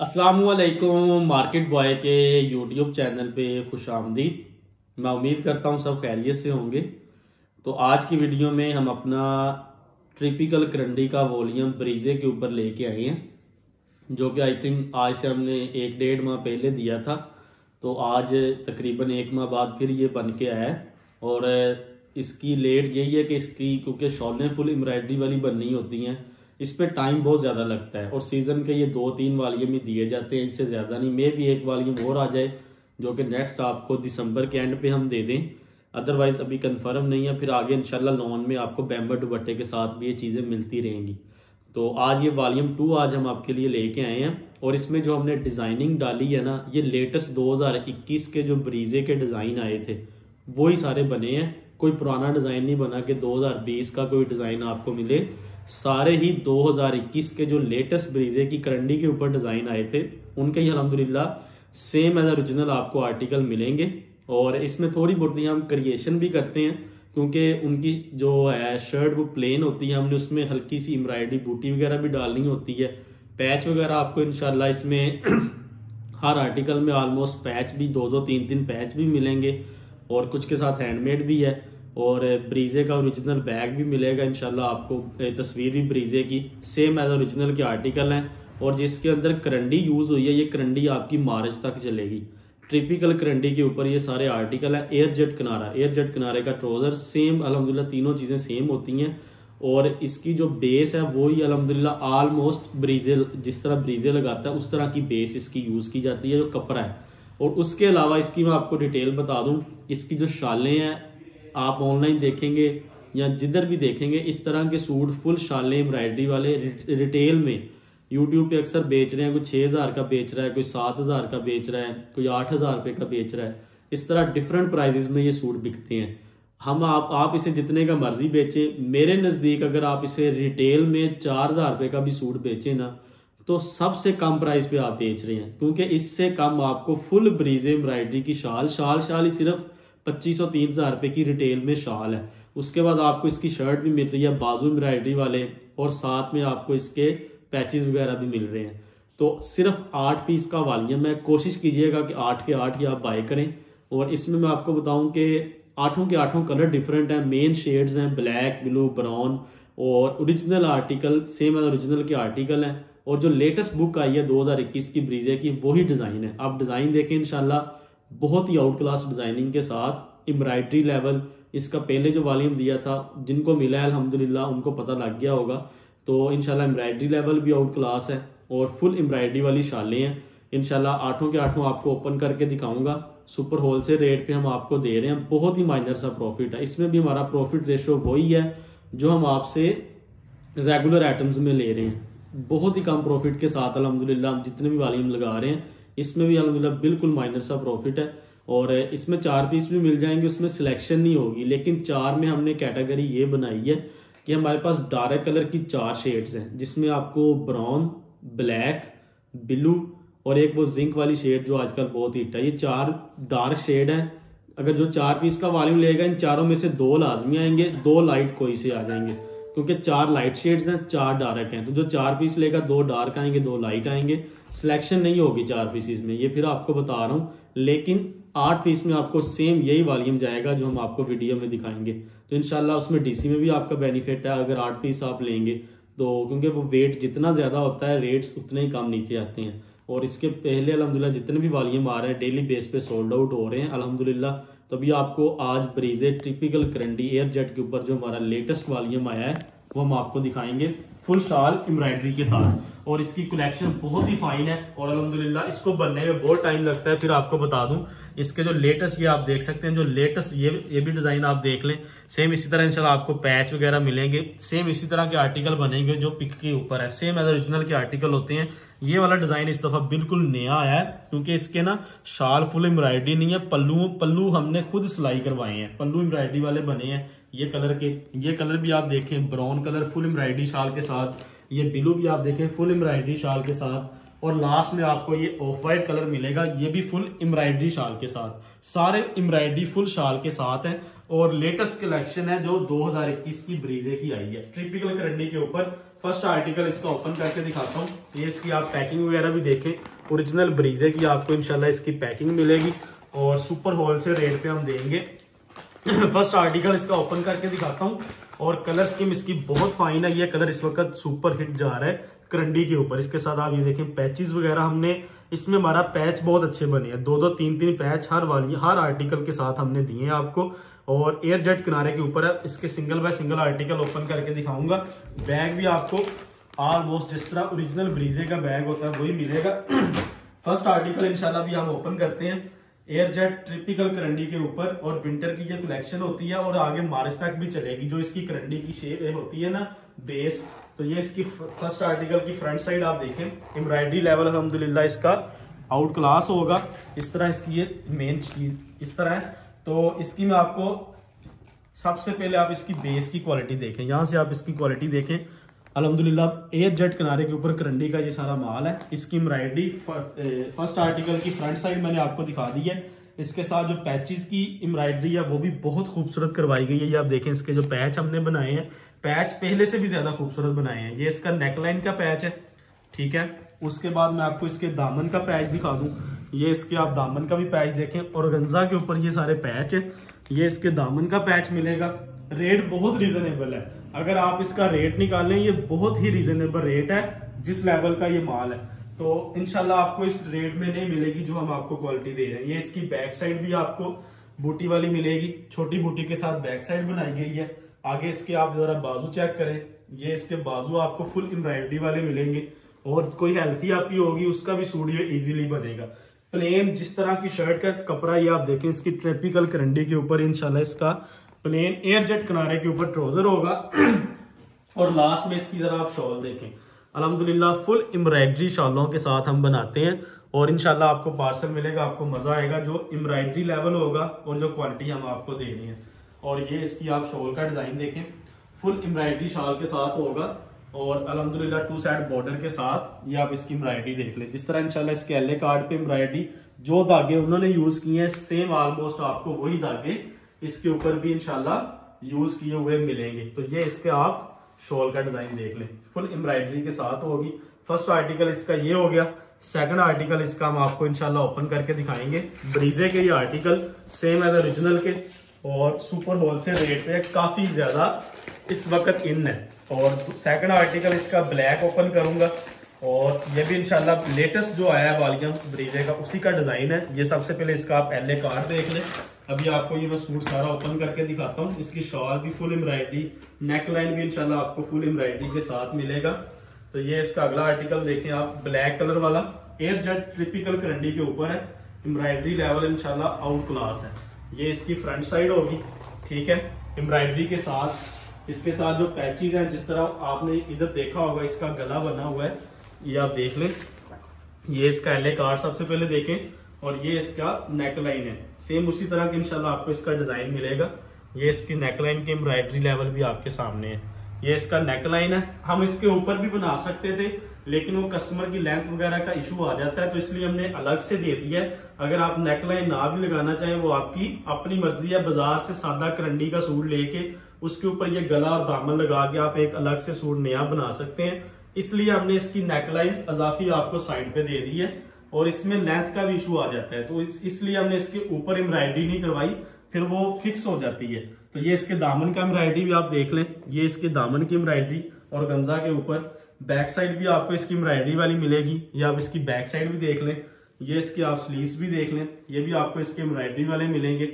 असलकुम market boy के YouTube channel पे खुश आमदीद। मैं उम्मीद करता हूँ सब खैरियत से होंगे। तो आज की वीडियो में हम अपना ट्रिपिकल करंडी का वॉल्यूम ब्रीजे के ऊपर लेके आए हैं, जो कि आई थिंक आज से हमने एक डेढ़ माह पहले दिया था। तो आज तकरीबन एक माह बाद फिर ये बन के आया है। और इसकी लेट यही है कि इसकी, क्योंकि शॉलें फुल एम्ब्रॉयडरी वाली बननी होती हैं। इस पर टाइम बहुत ज़्यादा लगता है और सीज़न के ये दो तीन वालीम ही दिए जाते हैं, इससे ज़्यादा नहीं। मे भी एक वालीम और आ जाए, जो कि नेक्स्ट आपको दिसंबर के एंड पे हम दे दें। अदरवाइज़ अभी कंफर्म नहीं है, फिर आगे इंशाल्लाह लोन में आपको बैम्बर दुबट्टे के साथ भी ये चीज़ें मिलती रहेंगी। तो आज ये वालीम टू आज हम आपके लिए लेके आए हैं और इसमें जो हमने डिज़ाइनिंग डाली है ना, ये लेटेस्ट 2021 के जो ब्रीजे के डिज़ाइन आए थे, वही सारे बने हैं। कोई पुराना डिज़ाइन नहीं बना कि 2020 का कोई डिज़ाइन आपको मिले। सारे ही 2021 के जो लेटेस्ट ब्रीजे की करंडी के ऊपर डिज़ाइन आए थे, उनके ही अलहमदुल्ला सेम एज ओरिजिनल आपको आर्टिकल मिलेंगे। और इसमें थोड़ी बहुत हम क्रिएशन भी करते हैं, क्योंकि उनकी जो है शर्ट वो प्लेन होती है, हमने उसमें हल्की सी एम्ब्रॉयडरी बूटी वगैरह भी डालनी होती है। पैच वगैरह आपको इनशाला इसमें हर आर्टिकल में ऑलमोस्ट पैच भी, दो दो तीन तीन पैच भी मिलेंगे। और कुछ के साथ हैंडमेड भी है। और ब्रीजे का ओरिजिनल बैग भी मिलेगा इनशाला आपको तस्वीर भी ब्रीजे की सेम एज ओरिजिनल के आर्टिकल हैं। और जिसके अंदर करंडी यूज़ हुई है, ये करंडी आपकी मार्च तक चलेगी। ट्रिपिकल करंडी के ऊपर ये सारे आर्टिकल है एयर जेट किनारा एयर जेट किनारे का ट्रोजर सेम अलहमदिल्ला तीनों चीज़ें सेम होती हैं। और इसकी जो बेस है, वो ही अलहमदिल्ला ऑलमोस्ट ब्रीजे जिस तरह ब्रीजे लगाता है, उस तरह की बेस इसकी यूज़ की जाती है, जो कपड़ा है। और उसके अलावा इसकी मैं आपको डिटेल बता दूँ, इसकी जो शालें हैं आप ऑनलाइन देखेंगे या जिधर भी देखेंगे, इस तरह के सूट फुल शाले एम्ब्रॉयडरी वाले रिटेल में यूट्यूब पे अक्सर बेच रहे हैं। कोई छः हज़ार का बेच रहा है, कोई सात हज़ार का बेच रहा है, कोई आठ हज़ार रुपए का बेच रहा है। इस तरह डिफरेंट प्राइजेस में ये सूट बिकते हैं। हम आप आप इसे जितने का मर्ज़ी बेचें। मेरे नज़दीक अगर आप इसे रिटेल में चार हज़ार रुपए का भी सूट बेचें ना तो सबसे कम प्राइस पे आप बेच रहे हैं। क्योंकि इससे कम आपको फुल ब्रीज एम्ब्रॉयडरी की शाल शाल शाल ही सिर्फ़ पच्चीस सौ तीन हज़ार रुपए की रिटेल में शाल है। उसके बाद आपको इसकी शर्ट भी मिल रही है, बाजू एम्ब्रॉयडरी वाले, और साथ में आपको इसके पैचेस वगैरह भी मिल रहे हैं। तो सिर्फ़ आठ पीस का वालियम है। कोशिश कीजिएगा कि आठ के आठ ही आप बाय करें। और इसमें मैं आपको बताऊँ कि आठों के आठों कलर डिफरेंट हैं। मेन शेड्स हैं ब्लैक ब्लू ब्राउन और ओरिजिनल आर्टिकल सेम है ओरिजिनल के आर्टिकल हैं। और जो लेटेस्ट बुक आई है 2021 की ब्रीजे की, वही डिज़ाइन है। आप डिज़ाइन देखें, इंशाल्लाह। बहुत ही आउट क्लास डिज़ाइनिंग के साथ एम्ब्रॉयडरी लेवल इसका पहले जो वॉल्यूम दिया था, जिनको मिला है अलहमदिल्ला उनको पता लग गया होगा। तो इनशाला एम्ब्रॉयडरी लेवल भी आउट क्लास है और फुल एम्ब्रॉयडरी वाली शालें हैं। इनशाला आठों के आठों आपको ओपन करके दिखाऊँगा। सुपर होल होलसेल रेट पे हम आपको दे रहे हैं। बहुत ही माइनर सा प्रॉफिट है। इसमें भी हमारा प्रॉफिट रेशो वही है, जो हम आपसे रेगुलर आइटम्स में ले रहे हैं। बहुत ही कम प्रॉफिट के साथ अलहमदिल्ला हम जितने भी वॉल्यूम लगा रहे हैं इसमें भी अलहमदिल्ला बिल्कुल माइनर सा प्रॉफिट है। और इसमें चार पीस भी मिल जाएँगे, उसमें सिलेक्शन नहीं होगी। लेकिन चार में हमने कैटेगरी ये बनाई है कि हमारे पास डार्क कलर की चार शेड्स हैं, जिसमें आपको ब्राउन ब्लैक ब्लू और एक वो जिंक वाली शेड जो आजकल बहुत हिट है। ये चार डार्क शेड है। अगर जो चार पीस का वॉल्यूम लेगा, इन चारों में से दो लाजमी आएँगे, दो लाइट कोई से आ जाएँगे। क्योंकि चार लाइट शेड्स हैं, चार डार्क हैं। तो जो चार पीस लेगा, दो डार्क आएँगे, दो लाइट आएँगे। सिलेक्शन नहीं होगी चार पीसीज में। ये फिर आपको बता रहा हूँ। लेकिन आठ पीस में आपको सेम यही वॉल्यूम जाएगा जो हम आपको वीडियो में दिखाएँगे। तो इनशाला उसमें डीसी में भी आपका बेनिफिट है। अगर आठ पीस आप लेंगे तो क्योंकि वो वेट जितना ज़्यादा होता है रेट्स उतने ही कम नीचे आते हैं। और इसके पहले अलहमदिल्ला जितने भी वॉल्यूम आ रहे हैं डेली बेस पे सोल्ड आउट हो रहे हैं। अलहमदिल्ला तो अभी आपको आज ब्रीजे ट्रिपिकल करंडी एयर जेट के ऊपर जो हमारा लेटेस्ट वॉल्यूम आया है वो हम आपको दिखाएँगे फुल शाल एम्ब्रॉयडरी के साथ। और इसकी कलेक्शन बहुत ही फाइन है और अलहमदुल्ला इसको बनने में बहुत टाइम लगता है। फिर आपको बता दूँ, इसके जो लेटेस्ट ये आप देख सकते हैं, जो लेटेस्ट ये ये भी डिज़ाइन आप देख लें। सेम इसी तरह इंशाल्लाह आपको पैच वगैरह मिलेंगे। सेम इसी तरह के आर्टिकल बनेंगे जो पिक के ऊपर है। सेम एज ओरिजिनल के आर्टिकल होते हैं। ये वाला डिज़ाइन इस दफ़ा बिल्कुल नया आया है, क्योंकि इसके ना शाल फुल एम्ब्रॉयडरी नहीं है, पल्लू पल्लू हमने खुद सिलाई करवाए हैं। पल्लू एम्ब्रॉयडरी वाले बने हैं। ये कलर के, ये कलर भी आप देखें, brown colour, full embroidery shawl के साथ, ये ब्लू भी आप देखें, फुल एम्ब्रॉयडरी शाल के साथ, और लास्ट में आपको ये ऑफ़ वाइट कलर मिलेगा, ये भी फुल एम्ब्रॉयडरी शाल के साथ, सारे एम्ब्रॉयडरी फुल शाल के साथ है, और लेटेस्ट कलेक्शन है जो 2021 की ब्रीजे की आई है। ट्रिपिकल करंडी के ऊपर फ़र्स्ट आर्टिकल इसका ओपन करके दिखाता हूँ, ये इसकी आप पैकिंग वगैरह भी देखें ओरिजिनल ब्रीजे की आपको इनशाला इसकी पैकिंग मिलेगी, और सुपर होल रेट पे हम देंगे। फ़र्स्ट आर्टिकल इसका ओपन करके दिखाता हूँ, और कलर स्कीम इसकी बहुत फाइन है। ये कलर इस वक्त सुपर हिट जा रहा है करंडी के ऊपर। इसके साथ आप ये देखें पैचेस वगैरह हमने, इसमें हमारा पैच बहुत अच्छे बने हैं। दो दो तीन तीन पैच हर वाली, हर आर्टिकल के साथ हमने दिए हैं आपको। और एयर जेट किनारे के ऊपर है, इसके single by single article open करके दिखाऊँगा। बैग भी आपको ऑलमोस्ट जिस तरह ओरिजिनल ब्रीजे का बैग होता है, वही मिलेगा। फ़र्स्ट आर्टिकल इंशाल्लाह भी हम ओपन करते हैं। एयर जेट ट्रिपिकल करंडी के ऊपर और विंटर की ये कलेक्शन होती है और आगे मार्च तक भी चलेगी, जो इसकी करंडी की शेप होती है ना बेस तो ये इसकी फ़र्स्ट आर्टिकल की फ्रंट साइड आप देखें। एम्ब्रॉयडरी लेवल अलहमदुल्ला इसका आउट क्लास होगा। इस तरह इसकी ये मेन चीज़, इस तरह है। तो इसकी मैं आपको सबसे पहले आप इसकी बेस की क्वालिटी देखें। यहाँ से आप इसकी क्वालिटी देखें। अलहमदुल्ला एयर जेट किनारे के ऊपर करंडी का ये सारा माल है। इसकी एम्ब्रॉयडरी फ़र्स्ट आर्टिकल की फ्रंट साइड मैंने आपको दिखा दी है। इसके साथ जो पैचेस की एम्ब्रॉयडरी है, वो भी बहुत खूबसूरत करवाई गई है। ये आप देखें, इसके जो पैच हमने बनाए हैं पैच पहले से भी ज़्यादा खूबसूरत बनाए हैं। ये इसका नेकलाइन का पैच है, ठीक है? उसके बाद मैं आपको इसके दामन का पैच दिखा दूँ। ये इसके आप दामन का भी पैच देखें, और गंजा के ऊपर ये सारे पैच है। ये इसके दामन का पैच मिलेगा। रेट बहुत रीजनेबल है। अगर आप इसका रेट निकालें ये बहुत ही रीजनेबल रेट है, जिस लेवल का ये माल है। तो इनशाला आपको इस रेट में नहीं मिलेगी जो हम आपको क्वालिटी दे रहे हैं। ये इसकी बैक साइड भी आपको बूटी वाली मिलेगी। छोटी बूटी के साथ बैक साइड बनाई गई है। आगे इसके आप जरा बाजू चेक करें। ये इसके बाजू आपको फुल एम्ब्रॉयडरी वाले मिलेंगे। और कोई हेल्थी आपकी होगी, उसका भी सूट ये इजीली बनेगा। प्लेन जिस तरह की शर्ट का कपड़ा ये आप देखें, इसकी ट्रेपिकल करंडी के ऊपर इनशाला इसका प्लेन एयर जेट किनारे के ऊपर ट्राउज़र होगा। और लास्ट में इसकी जरा आप शॉल देखें। अलहमदुल्ला फुल एम्ब्रॉयडरी शॉलों के साथ हम बनाते हैं। और इनशाला आपको पार्सल मिलेगा, आपको मज़ा आएगा, जो एम्ब्रॉयडरी लेवल होगा और जो क्वालिटी हम आपको दे रही है। और ये इसकी आप शॉल का डिज़ाइन देखें। फुल एम्ब्रॉयडरी शॉल के साथ होगा। और अलहमदुल्ला टू साइड बॉर्डर के साथ ये आप इसकी एम्ब्रॉयडरी देख लें। जिस तरह इनशाला इसके एल कार्ड पे एम्ब्रॉयडरी जो धागे उन्होंने यूज़ किए हैं सेम ऑलमोस्ट आपको वही धागे इसके ऊपर भी इनशाला यूज़ किए हुए मिलेंगे। तो ये इसके आप शॉल का डिज़ाइन देख लें। फुल एम्ब्रॉयडरी के साथ होगी। फ़र्स्ट आर्टिकल इसका ये हो गया। सेकंड आर्टिकल इसका हम आपको इनशाला ओपन करके दिखाएँगे। ब्रीजे के ये आर्टिकल सेम एज ओरिजिनल के। और सुपर होलसेल रेट पे काफ़ी ज़्यादा इस वक्त इन है। और सेकंड आर्टिकल इसका ब्लैक ओपन करूँगा। और ये भी इनशाला लेटेस्ट जो आया है वालियम ब्रीजे का, उसी का डिज़ाइन है। ये सबसे पहले इसका आप एल कार्ड देख लें। अभी आपको ये मैं सूट सारा ओपन करके दिखाता हूँ। इसकी शॉल भी फुल एम्ब्रॉयडरी नेक लाइन भी इंशाल्लाह आपको फुल एम्ब्रॉयडरी के साथ मिलेगा। तो ये इसका अगला आर्टिकल देखें आप ब्लैक कलर वाला। एयर जेट ट्रिपिकल करंडी के ऊपर है। एम्ब्रॉयडरी लेवल इनशाला आउट क्लास है। ये इसकी फ्रंट साइड होगी, ठीक है? एम्ब्रॉयडरी के साथ। इसके साथ जो पैचेज हैं, जिस तरह आपने इधर देखा होगा, इसका गला बना हुआ है। ये आप देख लें। ये इसका एल कार्ड सबसे पहले देखें। और ये इसका नेकलाइन है। सेम उसी तरह की इंशाल्लाह आपको इसका डिज़ाइन मिलेगा। ये इसकी नेकलाइन की एम्ब्रॉयडरी लेवल भी आपके सामने है। ये इसका नेकलाइन है। हम इसके ऊपर भी बना सकते थे, लेकिन वो कस्टमर की लेंथ वगैरह का इशू आ जाता है तो इसलिए हमने अलग से दे दिया है। अगर आप नेकलाइन ना भी लगाना चाहें, वो आपकी अपनी मर्ज़ी है। बाज़ार से सादा करंडी का सूट लेके उसके ऊपर ये गला और दामन लगा के आप एक अलग से सूट नया बना सकते हैं। इसलिए हमने इसकी नेकलाइन अजाफी आपको साइड पे दे दी है। और इसमें लेंथ का भी इशू आ जाता है। तो इस, इसलिए हमने इसके ऊपर एम्ब्रॉयडरी नहीं करवाई फिर वो फिक्स हो जाती है। तो ये इसके दामन का एम्ब्रॉयडरी भी आप देख लें। ये इसके दामन की एम्ब्रॉयडरी और गंजा के ऊपर। बैक साइड भी आपको इसकी एम्ब्रॉयडरी वाली मिलेगी। ये आप इसकी बैक साइड भी देख लें। ये इसके आप स्लीव्स भी देख लें। ये भी आपको इसके एम्ब्रॉयडरी वाले मिलेंगे।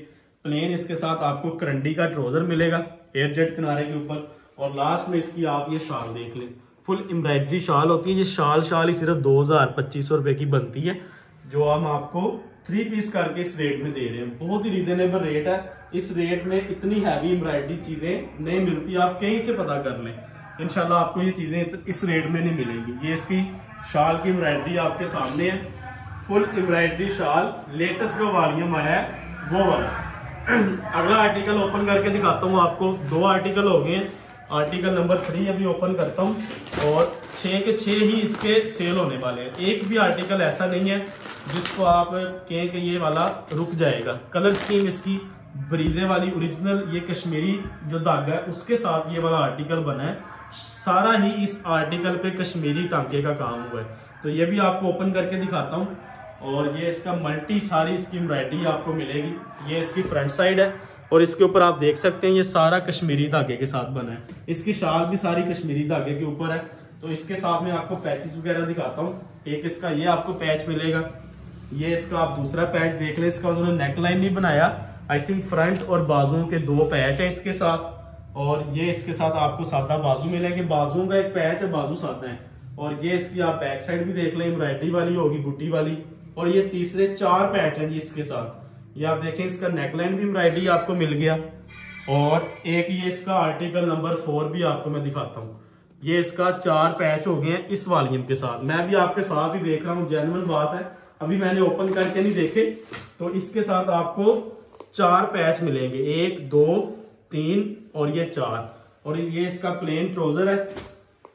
प्लेन इसके साथ आपको करंडी का ट्रोजर मिलेगा एयर जेट किनारे के ऊपर। और लास्ट में इसकी आप ये शाल देख लें। फुल एम्ब्रॉयडरी शाल होती है, ये शाल शाल ही सिर्फ़ दो हज़ार पच्चीस सौ रुपए की बनती है, जो हम आपको थ्री पीस करके इस रेट में दे रहे हैं। बहुत ही रिजनेबल रेट है। इस रेट में इतनी हैवी एम्ब्रॉयडरी चीज़ें नहीं मिलती, आप कहीं से पता कर लें। इनशाला आपको ये चीज़ें इस रेट में नहीं मिलेंगी। ये इसकी शाल की एम्ब्रॉयडरी आपके सामने है। फुल एम्ब्रॉयडरी शाल लेटेस्ट जो वालियम आया है, वो वाला। अगला आर्टिकल ओपन करके दिखाता हूँ आपको। दो आर्टिकल हो गए आर्टिकल नंबर थ्री अभी ओपन करता हूँ, और छः के छः ही इसके सेल होने वाले हैं। एक भी आर्टिकल ऐसा नहीं है जिसको आप कहें कि ये वाला रुक जाएगा। कलर स्कीम इसकी ब्रीजे वाली ओरिजिनल ये कश्मीरी जो धागा है, उसके साथ ये वाला आर्टिकल बना है। सारा ही इस आर्टिकल पे कश्मीरी टांके का काम हुआ है। तो ये भी आपको ओपन करके दिखाता हूँ, और ये इसका मल्टी सारी इसकी एम्ब्रॉयडरी आपको मिलेगी। ये इसकी फ्रंट साइड है। और इसके ऊपर आप देख सकते हैं, ये सारा कश्मीरी धागे के साथ बना है। इसकी शाल भी सारी कश्मीरी धागे के ऊपर है। तो इसके साथ में आपको पैचेस वगैरह दिखाता हूँ। एक इसका ये आपको पैच मिलेगा। ये इसका आप दूसरा पैच देख लें। इसका उन्होंने नेकलाइन नहीं बनाया। आई थिंक फ्रंट और बाजुओं के दो पैच है इसके साथ। और ये इसके साथ आपको सादा बाजू मिलेंगे। बाजुओं का एक पैच है, बाजू सादा है। और ये इसकी आप बैक साइड भी देख लें। एम्ब्रॉयडरी वाली होगी बुटी वाली। और ये तीसरे चार पैच है जी इसके साथ। ये आप देखें, इसका नेकलाइन भी एम्ब्रायडरी आपको मिल गया। और एक ये इसका आर्टिकल नंबर फोर भी आपको मैं दिखाता हूँ। ये इसका चार पैच हो गए हैं इस वालीम के साथ। मैं भी आपके साथ ही देख रहा हूँ जेनवन बात है। अभी मैंने ओपन करके नहीं देखे तो इसके साथ आपको चार पैच मिलेंगे। एक, दो, तीन और ये चार। और ये इसका प्लेन ट्रोजर है।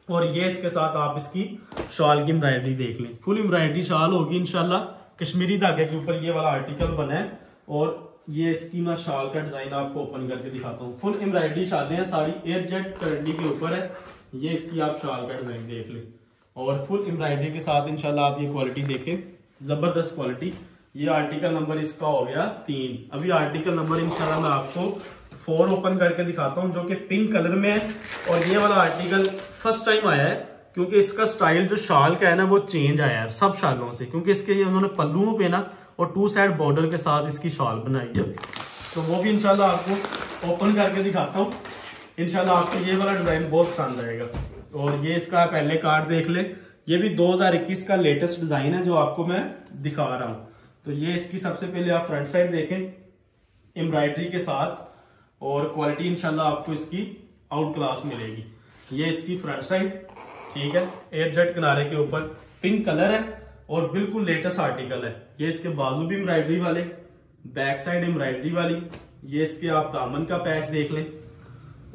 और ये इसके साथ आप इसकी शॉल की एम्ब्रायडरी देख लें। फुल एम्ब्रायडरी शॉल होगी इनशाला कश्मीरी धागे के ऊपर ये वाला आर्टिकल बना है। और ये इसकी मैं शाल का डिज़ाइन आपको ओपन करके दिखाता हूँ। फुल एम्ब्रॉयडरी शालें हैं, सारी एयर जेट करंडी के ऊपर है। ये इसकी आप शाल का डिज़ाइन देख लें। और फुल एम्ब्रॉयडरी के साथ इनशाला आप ये क्वालिटी देखें। ज़बरदस्त क्वालिटी ये आर्टिकल नंबर इसका हो गया तीन। अभी आर्टिकल नंबर इनशाला मैं आपको फोर ओपन करके दिखाता हूँ, जो कि पिंक कलर में है। और ये वाला आर्टिकल फ़र्स्ट टाइम आया है, क्योंकि इसका स्टाइल जो शाल का है ना, वो चेंज आया है सब शालों से। क्योंकि इसके ये उन्होंने पल्लुओं पे ना और टू साइड बॉर्डर के साथ इसकी शाल बनाई। है तो वो भी इनशाला आपको ओपन करके दिखाता हूँ। इनशाला आपको ये वाला डिज़ाइन बहुत पसंद आएगा। और ये इसका पहले कार्ड देख ले। ये भी 2021 का लेटेस्ट डिज़ाइन है जो आपको मैं दिखा रहा हूँ। तो ये इसकी सबसे पहले आप फ्रंट साइड देखें एम्ब्रॉयडरी के साथ। और क्वालिटी इनशाला आपको इसकी आउट क्लास मिलेगी। ये इसकी फ्रंट साइड ठीक है? एयर जेट किनारे के ऊपर। पिंक कलर है। और बिल्कुल लेटेस्ट आर्टिकल है। ये इसके बाजू भी एम्ब्रॉयडरी वाले, बैक साइड एम्ब्रॉयडरी वाली, ये इसके आप दामन का पैच देख लें।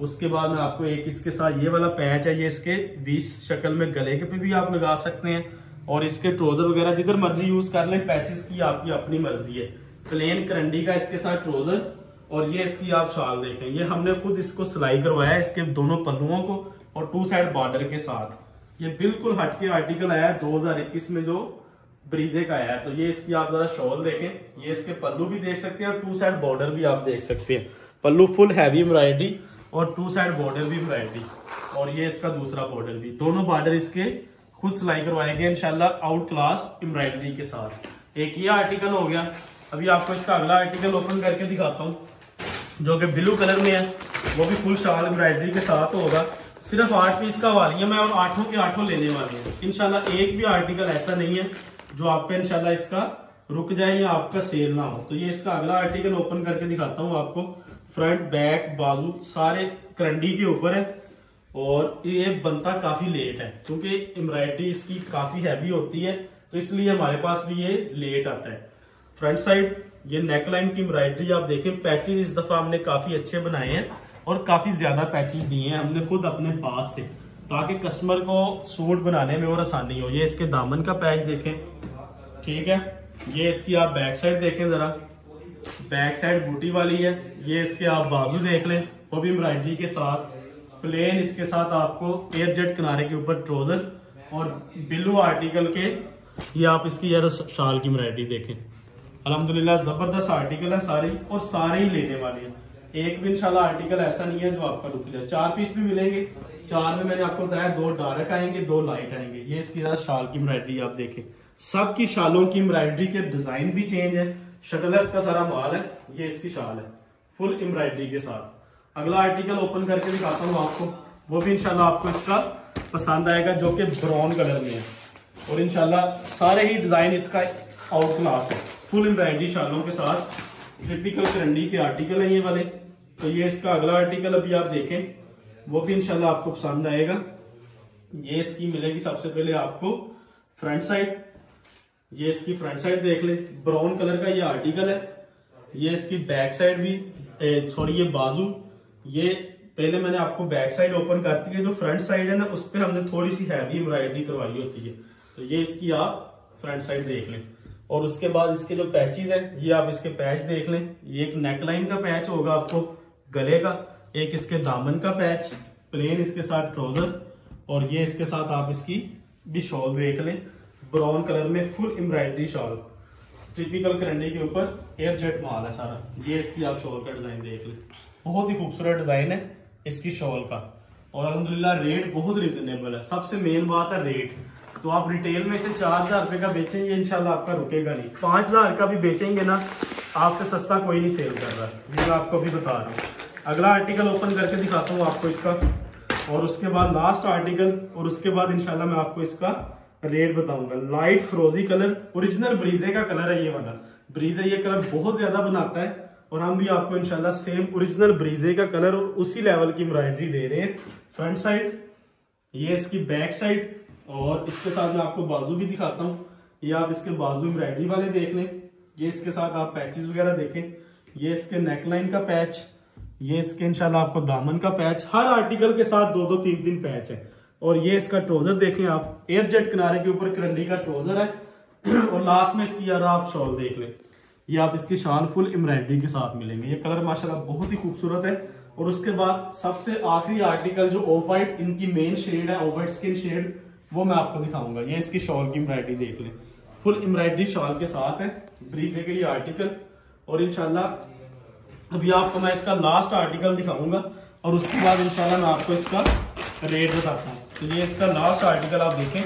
उसके बाद में आपको एक इसके साथ ये वाला पैच है, ये इसके बीस शक्ल में गले के पे भी आप लगा सकते हैं। और इसके ट्रोजर वगैरह जिधर मर्ज़ी यूज़ कर लें, पैचेस की आपकी अपनी मर्ज़ी है। प्लेन करंडी का इसके साथ ट्रोजर, और ये इसकी आप शाल देखें। ये हमने खुद इसको सिलाई करवाया इसके दोनों पल्लुओं को और टू साइड बॉर्डर के साथ। ये बिल्कुल हटके आर्टिकल आया है 2021 में जो ब्रीजे का आया है तो ये इसकी आप जरा शॉल देखें, ये इसके पल्लू भी देख सकते हैं और टू साइड बॉर्डर भी आप देख सकते हैं। पल्लू फुल हैवी एम्ब्रॉयडरी और टू साइड बॉर्डर भी एम्ब्रॉयडरी और ये इसका दूसरा बॉर्डर भी। दोनों बॉर्डर इसके खुद सिलाई करवाएँगे इनशाला आउट क्लास एम्ब्रॉयडरी के साथ। एक ये आर्टिकल हो गया। अभी आपको इसका अगला आर्टिकल ओपन करके दिखाता हूँ, जो कि ब्लू कलर में है। वो भी फुल शाल एम्ब्रॉयडरी के साथ होगा। सिर्फ़ आठ पीस का वालियम है, मैं और आठों के आठों लेने वाले हैं। इनशाला एक भी आर्टिकल ऐसा नहीं है जो आपका इनशाला इसका रुक जाए या आपका सेल ना हो। तो ये इसका अगला आर्टिकल ओपन करके दिखाता हूँ आपको। फ्रंट बैक बाजू, सारे करंडी के ऊपर है और ये बनता काफ़ी लेट है, क्योंकि एम्ब्रॉयडरी इसकी काफ़ी हैवी होती है तो इसलिए हमारे पास भी ये लेट आता है। फ्रंट साइड ये नेकलाइन की एम्ब्रॉयडरी आप देखें पैचेज इस दफ़ा हमने काफ़ी अच्छे बनाए हैं और काफ़ी ज़्यादा पैचेज दिए हैं हमने खुद अपने पास से। ताकि कस्टमर को सूट बनाने में और आसानी हो। ये इसके दामन का पैच देखें। ठीक है? ये इसकी आप बैक साइड देखें जरा। बैक साइड बूटी वाली है। ये इसके आप बाजू देख लें। वो भी एम्ब्रॉयडरी के साथ। प्लेन इसके साथ आपको एयर जेट किनारे के ऊपर ट्रोजर और बिलू आर्टिकल के ये आप इसकी यार शाल की एम्ब्रॉयडरी देखें। अलहमदुल्ला ज़बरदस्त आर्टिकल है सारी और सारे ही लेने वाले हैं। एक भी इंशाल्लाह आर्टिकल ऐसा नहीं है जो आपका रुक जाए। चार पीस भी मिलेंगे। चार में मैंने आपको बताया, दो डार्क आएँगे, दो लाइट आएँगे। ये इसकी शाल की एम्ब्रॉयडरी आप देखें। सबकी शालों की एम्ब्रॉयडरी के डिज़ाइन भी चेंज है। शक्ल है इसका सारा माल है, ये इसकी शाल है। फुल एम्ब्रॉयडरी के साथ। अगला आर्टिकल ओपन करके दिखाता हूँ आपको। वो भी इनशाला आपको इसका पसंद आएगा, जो कि ब्राउन कलर में है। और इनशाला सारे ही डिज़ाइन इसका आउट क्लास है। फुल एम्ब्रॉयडरी शालों के साथ। टिपिकल करंडी के आर्टिकल है ये वाले। तो ये इसका अगला आर्टिकल अभी आप देखें। वो भी इंशाल्लाह आपको पसंद आएगा। ये इसकी मिलेगी सबसे पहले आपको फ्रंट साइड। ये इसकी फ्रंट साइड देख ले, ब्राउन कलर का ये आर्टिकल है। ये इसकी बैक साइड भी ये बाजू। ये पहले मैंने आपको बैक साइड ओपन करती है, जो फ्रंट साइड है ना, उस पर हमने थोड़ी सी हैवी एम्ब्रॉयडरी करवाई होती है। तो ये इसकी आप फ्रंट साइड देख लें। और उसके बाद इसके जो पैचेज है, ये आप इसके पैच देख लें। ये एक नेकलाइन का पैच होगा आपको गले का। एक इसके दामन का पैच प्लेन इसके साथ ट्राउज़र और ये इसके साथ आप इसकी भी शॉल देख लें। ब्राउन कलर में full embroidery shawl typical karandi के ऊपर एयर जेट माल है सारा। ये इसकी आप शॉल का डिज़ाइन देख लें। बहुत ही खूबसूरत डिज़ाइन है इसकी शॉल का। और अलहमदुल्ला रेट बहुत रिजनेबल है। सबसे मेन बात है रेट तो आप रिटेल में इसे चार हज़ार रुपए का बेचेंगे इनशाला आपका रुकेगा नहीं। पाँच हज़ार का भी बेचेंगे ना, आपसे सस्ता कोई नहीं सेल कर रहा। ये मैं आपको भी बता रहा हूँ। अगला आर्टिकल ओपन करके दिखाता हूँ आपको इसका। और उसके बाद लास्ट आर्टिकल और उसके बाद इनशाला मैं आपको इसका रेट बताऊँगा। लाइट फ्रोजी कलर ओरिजिनल ब्रीजे का कलर है ये वाला। ब्रीजे ये कलर बहुत ज़्यादा बनाता है, और हम भी आपको इनशाला सेम ओरिजिनल ब्रीजे का कलर और उसी लेवल की एम्ब्रॉयडरी दे रहे हैं। फ्रंट साइड ये इसकी बैक साइड और इसके साथ मैं आपको बाजू भी दिखाता हूँ। ये आप इसके बाजू एम्ब्रॉयडरी वाले देख लें। ये इसके साथ आप पैचेस वगैरह देखें। ये इसके नेकलाइन का पैच ये इसके इनशाला आपको दामन का पैच, हर आर्टिकल के साथ दो दो तीन तीन पैच है। और ये इसका ट्रोजर देखें आप एयर जेट किनारे के ऊपर करंडी का ट्रोजर है। और लास्ट में इसकी यार आप शॉल देख लें। ये आप इसकी शाल फुल एम्ब्रॉयडरी के साथ मिलेंगे। ये कलर माशाल्लाह बहुत ही खूबसूरत है। और उसके बाद सबसे आखिरी आर्टिकल जो ऑफ़ वाइट इनकी मेन शेड है ऑफ़ वाइट स्किन शेड वो मैं आपको दिखाऊँगा। ये इसकी शॉल की एम्ब्रॉयडरी देख लें। फुल एम्ब्रॉयडरी शॉल के साथ है, ब्रीजे के ये आर्टिकल। और इनशाला अभी आपको मैं इसका लास्ट आर्टिकल दिखाऊँगा और उसके बाद इनशाला मैं आपको इसका रेट बताता हूँ। तो ये इसका लास्ट आर्टिकल आप देखें,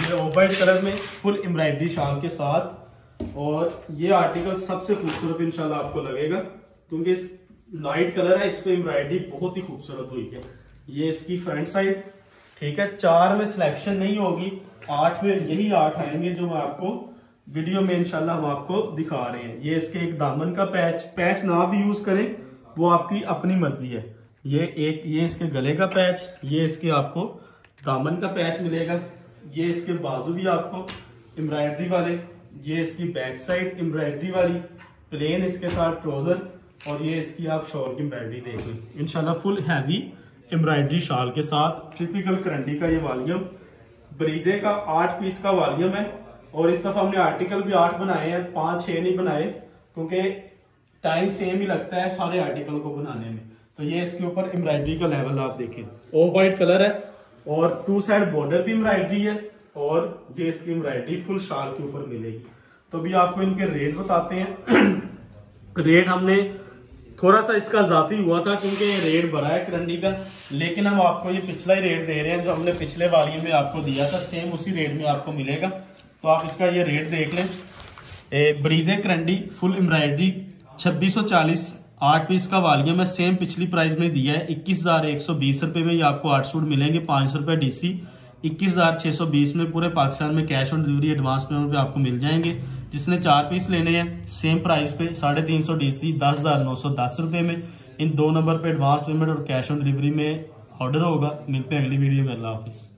ये ओबाइड कलर में फुल एम्ब्रॉयडरी शॉल के साथ और ये आर्टिकल सबसे खूबसूरत इनशाला आपको लगेगा, क्योंकि इस लाइट कलर है इस पर एम्ब्रॉयडरी बहुत ही खूबसूरत हुई है। ये इसकी फ्रंट साइड ठीक है, चार में सिलेक्शन नहीं होगी, आठ में यही आठ आएँगे जो मैं आपको वीडियो में इंशाल्लाह हम आपको दिखा रहे हैं। ये इसके एक दामन का पैच पैच ना भी यूज़ करें, वो आपकी अपनी मर्ज़ी है। ये एक, ये इसके गले का पैच, ये इसके आपको दामन का पैच मिलेगा। ये इसके बाजू भी आपको एम्ब्रॉयडरी वाले, ये इसकी बैक साइड एम्ब्रॉयडरी वाली, प्लेन इसके साथ ट्रोजर, और ये इसकी आप शॉल की एम्ब्रॉयडरी देख लें। इनशाला फुल हैवी एम्ब्रॉयडरी शाल के साथ टिपिकल करंडी का ये वॉल्यूम, ब्रीजे का आठ पीस का वॉल्यूम है। और इस दफ़ा हमने आर्टिकल भी आठ बनाए हैं, पाँच, छह नहीं बनाए, क्योंकि टाइम सेम ही लगता है सारे आर्टिकल को बनाने में। तो ये इसके ऊपर एम्ब्रॉयडरी का लेवल आप देखें। ऑफ़ वाइट कलर है, और टू साइड बॉर्डर भी एम्ब्रॉयडरी है, और ये इसकी एम्ब्रॉयडरी फुल शाल के ऊपर मिलेगी। तो अभी आपको इनके रेट बताते हैं। रेट हमने थोड़ा सा इसका जाफी हुआ था, क्योंकि ये रेट बढ़ा है करंडी का, लेकिन हम आपको ये पिछला ही रेट दे रहे हैं, जो हमने पिछले वाली में आपको दिया था सेम उसी रेट में आपको मिलेगा। तो आप इसका ये रेट देख लें। ए, ब्रीजे करंडी फुल एम्ब्रॉयडरी छब्बीस सौ चालीस आठ पीस का वालियम है। सेम पिछली प्राइस में दिया है। इक्कीस हज़ार एक सौ बीस रुपए में ये आपको आठ सूट मिलेंगे। पाँच सौ रुपए डीसी इक्कीस हज़ार छह सौ बीस में पूरे पाकिस्तान में cash on delivery advance payment पे आपको मिल जाएँगे। जिसने चार पीस लेने हैं सेम प्राइस पे साढ़े तीन सौ डी सी दस हज़ार नौ सौ दस रुपए में। इन दो नंबर पे एडवांस पेमेंट और कैश ऑन डिलीवरी में ऑर्डर होगा। मिलते हैं अगली वीडियो में। अल्लाह हाफिज़।